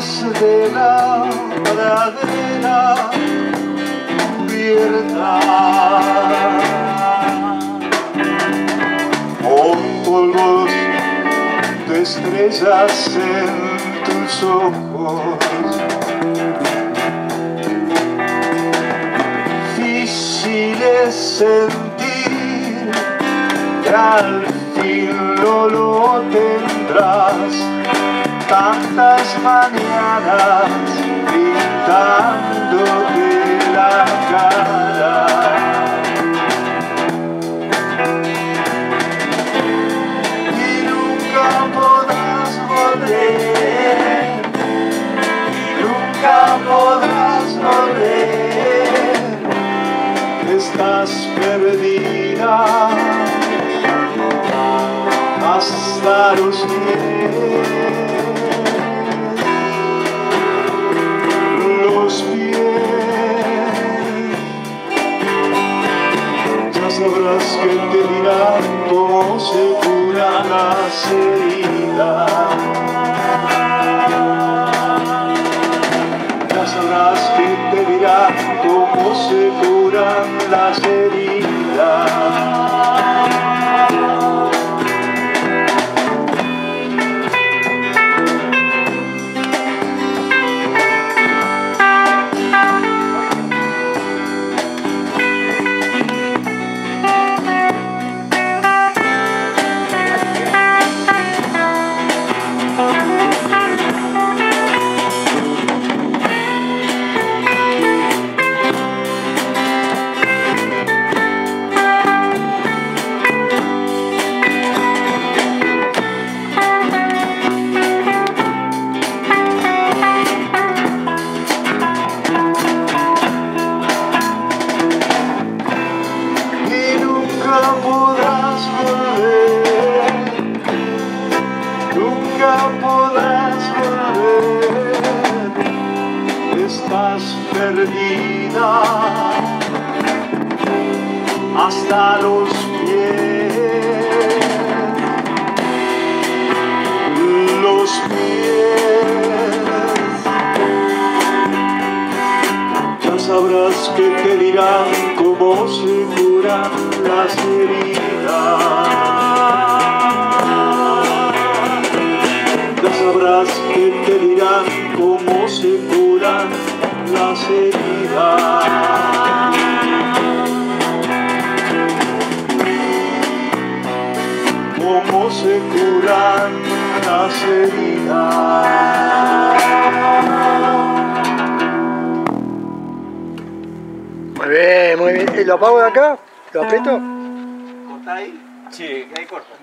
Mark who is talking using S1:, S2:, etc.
S1: de la pradera cubierta. Con polvos de estrellas en tus ojos. Difícil es sentir que al fin no lo tendrás tantas mañanas pintándote la cara. Y nunca podrás volver, nunca podrás volver, estás perdida hasta los pies. Sabrás que te dirán cómo se curan las heridas. Ya sabrás que te dirán cómo se curan las heridas. Nunca podrás volver, estás perdida hasta los pies, los pies. Ya sabrás que te dirán cómo se curan las heridas. Ya sabrás que te dirán cómo se curan las heridas. Cómo se curan las heridas.
S2: Muy bien, muy bien. ¿Y lo apago de acá? ¿Lo aprieto?
S3: ¿Corta ahí?
S4: Sí.
S3: Ahí corta.